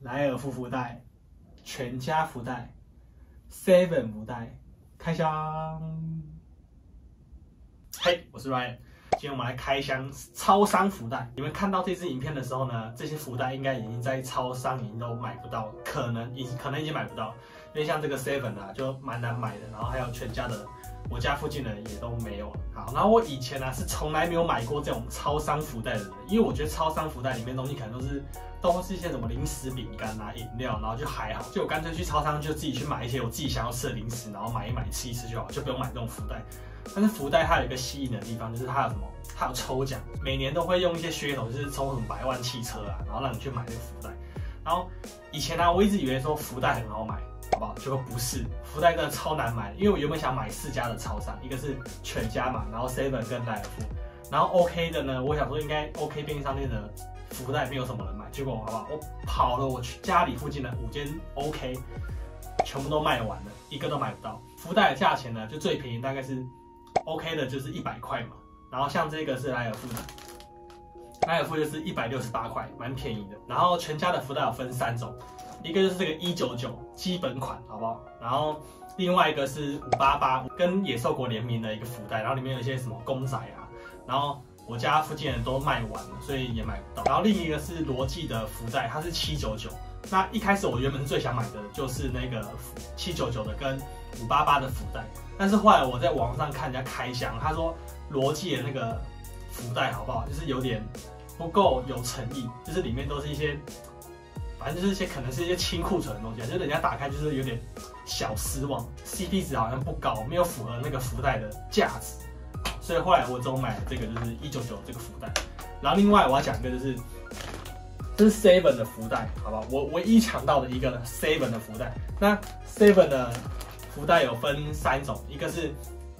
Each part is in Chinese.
莱尔夫福袋、全家福袋、Seven 福袋，开箱。嘿，我是 Ryan，今天我们来开箱超商福袋。你们看到这支影片的时候呢，这些福袋应该已经在超商已经都买不到，可能已可能已经买不到，因为像这个 Seven 啊就蛮难买的，然后还有全家的。我家附近的也都没有。好，然后我以前呢是从来没有买过这种超商福袋的人，因为我觉得超商福袋里面东西可能都是都是一些什么零食、饼干啊、饮料，然后就还好，就我干脆去超商就自己去买一些我自己想要吃的零食，然后买一买吃一吃就好，就不用买这种福袋。但是福袋它有一个吸引的地方，就是它有什么？它有抽奖，每年都会用一些噱头，就是抽什么百万汽车啊，然后让你去买这个福袋。然后以前呢，我一直以为说福袋很好买。好不好？结果不是，福袋真的超难买，因为我原本想买四家的超商，一个是全家嘛，然后 Seven 跟莱尔富，然后 OK 的呢，我想说应该 OK 便利商店的福袋没有什么人买，结果好不好？我跑了我去家里附近的五间 OK，全部都卖完了，一个都买不到。福袋的价钱呢，就最便宜大概是 OK 的就是一百块嘛，然后像这个是莱尔富的，莱尔富就是一百六十八块，蛮便宜的。然后全家的福袋有分三种。一个就是这个一九九基本款，好不好？然后另外一个是五八八，跟野兽国联名的一个福袋，然后里面有一些什么公仔啊。然后我家附近人都卖完了，所以也买不到。然后另一个是罗技的福袋，它是七九九。那一开始我原本最想买的就是那个七九九的跟五八八的福袋，但是后来我在网上看人家开箱，他说罗技的那个福袋好不好？就是有点不够有诚意，就是里面都是一些。反正就是一些可能是一些清库存的东西，就是人家打开就是有点小失望，CP 值好像不高，没有符合那个福袋的价值，所以后来我总买了这个就是一九九这个福袋。然后另外我要讲一个就是，这是 Seven 的福袋，好吧？我唯一抢到的一个 Seven 的福袋。那 Seven 的福袋有分三种，一个是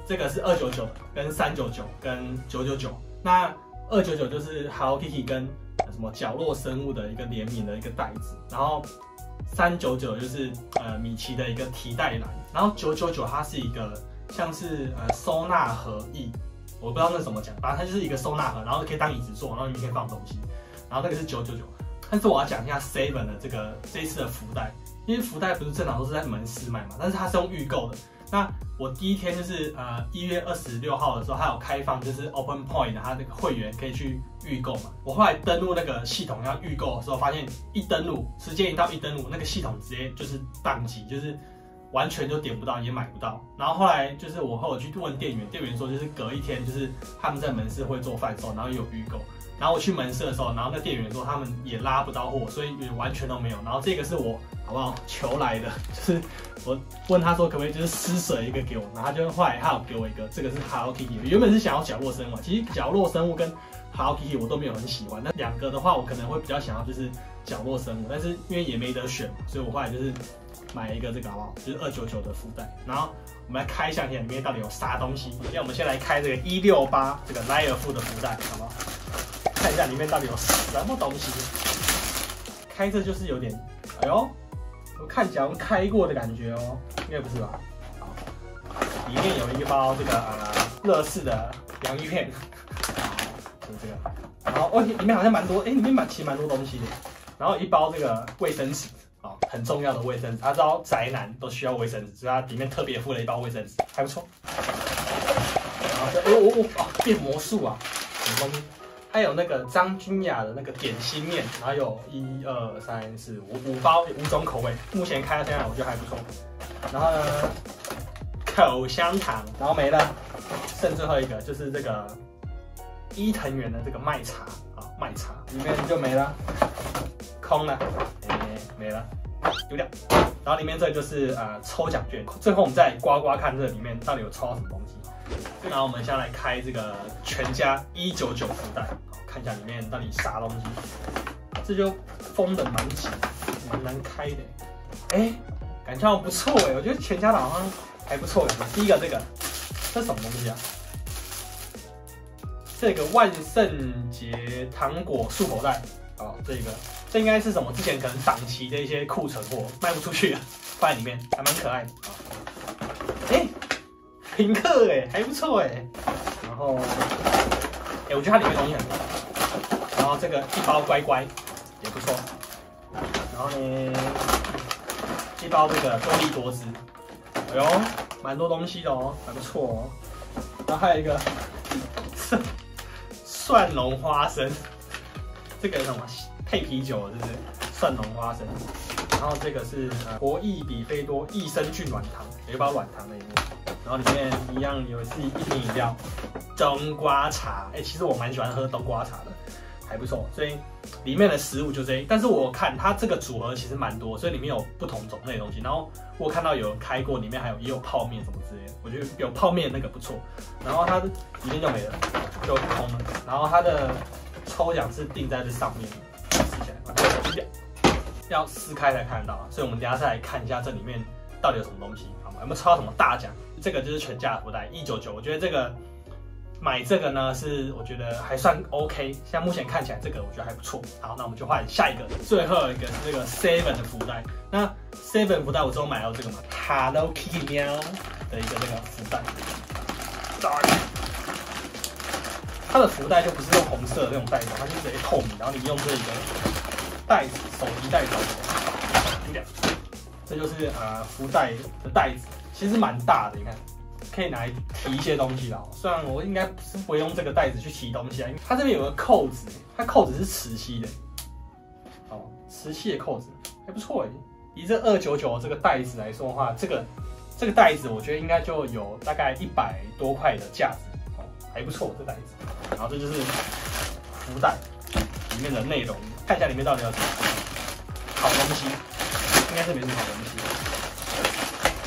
这个是二九九，跟三九九，跟九九九。那二九九就是 Hello Kitty 跟什么角落生物的一个联名的一个袋子，然后三九九就是呃米奇的一个提袋篮，然后九九九它是一个像是呃收纳盒翼，我不知道那怎么讲，反正它就是一个收纳盒，然后可以当椅子坐，然后里面可以放东西，然后那个是九九九。但是我要讲一下 Seven 的这个这一次的福袋，因为福袋不是正常都是在门市卖嘛，但是它是用预购的。那我第一天就是呃一月二十六号的时候，它有开放就是 Open Point 它那个会员可以去预购嘛。我后来登录那个系统要预购的时候，发现一登录时间一到一登录，那个系统直接就是宕机，就是完全就点不到也买不到。然后后来就是我后来去问店员，店员说就是隔一天就是他们在门市会做贩售，然后有预购。然后我去门市的时候，然后那店员说他们也拉不到货，所以也完全都没有。然后这个是我好不好求来的，就是我问他说可不可以就是施舍一个给我，然后他就后来他有给我一个，这个是 Hello Kitty，原本是想要角落生物，其实角落生物跟 Hello Kitty 我都没有很喜欢，那两个的话我可能会比较想要就是角落生物，但是因为也没得选，所以我后来就是买一个这个好不好？就是二九九的福袋。然后我们来开箱一下，里面到底有啥东西？那我们先来开这个一六八这个莱尔富的福袋，好不好？看一下里面到底有什么东西。开着就是有点，哎呦，我看起来开过的感觉哦，应该不是吧？里面有一包这个呃乐事的洋芋片，就是这个。然后哦，里面好像蛮多，哎，里面蛮其实蛮多东西的。然后一包这个卫生纸，啊，很重要的卫生纸。他知道宅男都需要卫生纸，所以它里面特别附了一包卫生纸，还不错。然后这，哦哦哦，变魔术啊，什么东西？还有那个张君雅的那个点心面，然后有一二三四五五包五种口味，目前开到现在我觉得还不错。然后呢，口香糖，然后没了，剩最后一个就是这个伊藤园的这个麦茶啊，麦茶里面就没了，空了，哎，没了，丢掉。然后里面这就是呃抽奖券，最后我们再刮刮看这里面到底有抽到什么东西。然后我们先来开这个全家一九九福袋，看一下里面到底啥东西。这就封的蛮紧，蛮难开的。哎，感觉不错哎，我觉得全家的好像还不错哎。第一个这个，这什么东西啊？这个万圣节糖果漱口袋啊，这个这应该是什么？之前可能档期的一些库存货卖不出去，放在里面还蛮可爱的啊。哎。平客哎，还不错哎，然后哎，我觉得它里面东西很多，然后这个一包乖乖也不错，然后呢，一包这个多利多汁，哎呦，蛮多东西的哦，还不错哦。然后还有一个蒜蓉花生，这个什么配啤酒，是不是？蒜蓉花生。然后这个是博益比菲多益生菌软糖，有一包软糖在里面。然后里面一样有是一瓶饮料，冬瓜茶。哎，其实我蛮喜欢喝冬瓜茶的，还不错。所以里面的食物就这，但是我看它这个组合其实蛮多，所以里面有不同种类的东西。然后我看到有人开过，里面还有也有泡面什么之类的，我觉得有泡面那个不错。然后它里面就没了，就空了。然后它的抽奖是定在这上面，撕起来，把它撕掉，要撕开才看得到。所以我们等下再来看一下这里面到底有什么东西，好吗？有没有抽到什么大奖？这个就是全价福袋，一九九。我觉得这个买这个呢，是我觉得还算 OK。像目前看起来，这个我觉得还不错。好，那我们就换下一个，最后一个是这个 Seven 的福袋。那 Seven 福袋我之后买到这个嘛，Hello Kitty 喵的一个这个福袋。它的福袋就不是用红色的那种袋子，它是直接透明，然后你用这一个袋子，手提袋子，这就是呃福袋的袋子。其实蛮大的，你看，可以拿来提一些东西啦。虽然我应该是不会用这个袋子去提东西啊，因为它这边有个扣子，它扣子是磁吸的，哦，磁吸的扣子还不错哎。以这二九九这个袋子来说的话，这个这个袋子我觉得应该就有大概一百多块的价值，哦，还不错这袋子。然后这就是福袋里面的内容，看一下里面到底有什么好东西，应该是没什么好东西。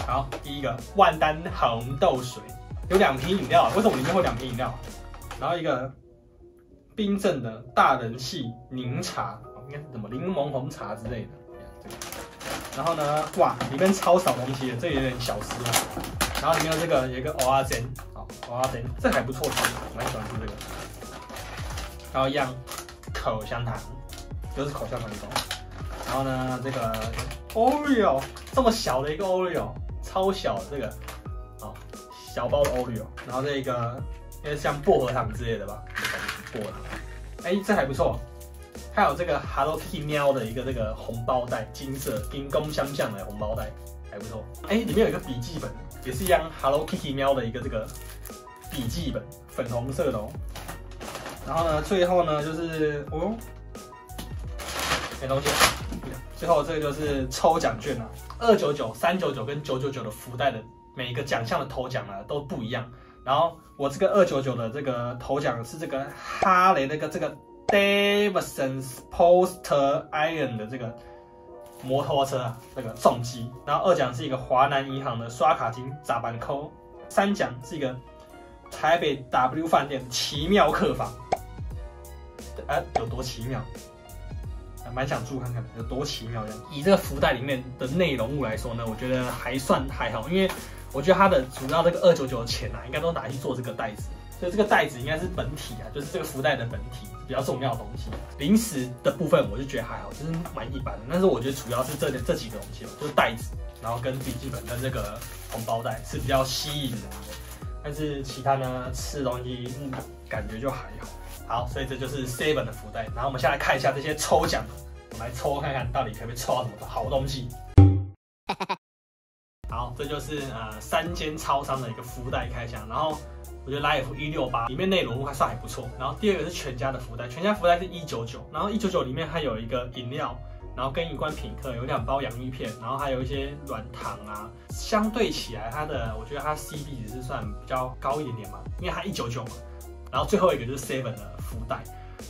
好，第一个万丹红豆水有两瓶饮料，为什么里面会两瓶饮料？然后一个冰镇的大人气柠茶，应该是什么柠檬红茶之类的。然后呢，哇，里面超少东西的，这有点小失望。然后里面有这个有一个蚵仔煎，好，蚵仔煎这还不错吃，蛮喜欢吃这个。然后一样口香糖，又是口香糖一种。然后呢，这个 Oreo 这么小的一个 Oreo。超小的这个，哦，小包的 Oreo，然后这个应该像薄荷糖之类的吧，薄荷糖，哎，这还不错，还有这个 Hello Kitty 喵的一个这个红包袋，金色金光相向的红包袋，还不错，哎，里面有一个笔记本，也是一样 Hello Kitty 喵的一个这个笔记本，粉红色的哦，然后呢，最后呢就是哦，没东西，最后这个就是抽奖券啊。二九九、三九九跟九九九的福袋的每一个奖项的头奖呢都不一样。然后我这个二九九的这个头奖是这个哈雷那个这个 Davidson's Poster Iron 的这个摩托车这个重机。然后二奖是一个华南银行的刷卡金砸板扣。三奖是一个台北 W 饭店奇妙客房。哎，有多奇妙？蛮想住看看，有多奇妙的。以这个福袋里面的内容物来说呢，我觉得还算还好，因为我觉得它的主要这个二九九的钱啊，应该都拿去做这个袋子，所以这个袋子应该是本体啊，就是这个福袋的本体比较重要的东西。零食的部分我就觉得还好，就是蛮一般的。但是我觉得主要是这这几个东西，就是袋子，然后跟笔记本跟这个红包袋是比较吸引人的。但是其他呢，吃的东西感觉就还好。好，所以这就是 Seven 的福袋。然后我们先来看一下这些抽奖，我们来抽看看到底可不可以抽到什么好东西。好，这就是呃三间超商的一个福袋开箱。然后我觉得 Life 一六八里面内容物还算还不错。然后第二个是全家的福袋，全家福袋是一九九，然后一九九里面还有一个饮料，然后跟一罐品客，有两包洋芋片，然后还有一些软糖啊。相对起来，它的我觉得它 CP 值是算比较高一点点嘛，因为它一九九嘛。然后最后一个就是 Seven 的福袋，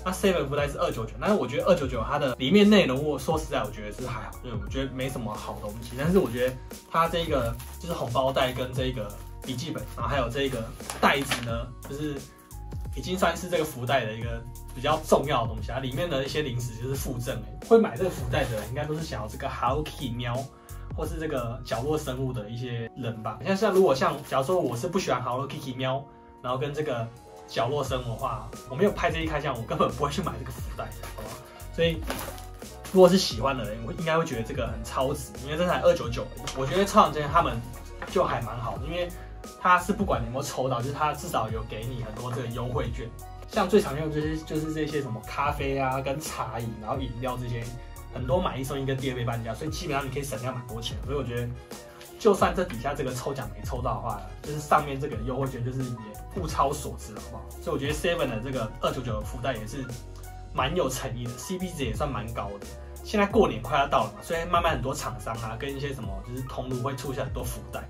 那 Seven 福袋是二九九，但是我觉得二九九它的里面内容，我说实在，我觉得是还好，对，我觉得没什么好东西。但是我觉得它这个就是红包袋跟这个笔记本，然后还有这个袋子呢，就是已经算是这个福袋的一个比较重要的东西啊。里面的一些零食就是附赠诶，会买这个福袋的人应该都是想要这个 Hello Kitty 喵，或是这个角落生物的一些人吧。像像如果像假如说我是不喜欢 Hello Kitty 喵，然后跟这个。角落生活化，我没有拍这一开箱，我根本不会去买这个福袋，好吧？所以，如果是喜欢的人，我应该会觉得这个很超值，因为这才二九九。我觉得超长间他们就还蛮好的，因为他是不管你有没有抽到，就是他至少有给你很多这个优惠券。像最常用就是就是这些什么咖啡啊、跟茶饮，然后饮料这些很多买一送一跟第二杯半价，所以基本上你可以省掉蛮多钱。所以我觉得，就算这底下这个抽奖没抽到的话，就是上面这个优惠券就是也物超所值，好不好？所以我觉得 Seven 的这个二九九的福袋也是蛮有诚意的，CP 值也算蛮高的。现在过年快要到了嘛，所以慢慢很多厂商啊，跟一些什么就是通路会出现很多福袋。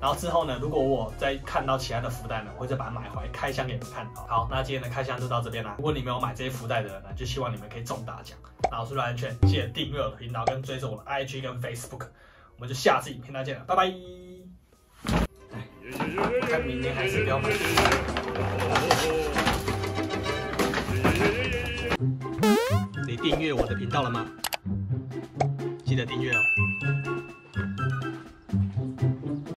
然后之后呢，如果我再看到其他的福袋呢，我会再把它买回来开箱给你们看。好，那今天的开箱就到这边啦。如果你没有买这些福袋的人呢，就希望你们可以中大奖。那我是安全，记得订阅我的频道跟追踪我的 IG 跟 Facebook。我们就下次影片再见了，拜拜。看明年还是不要买。你订阅我的频道了吗？记得订阅哦。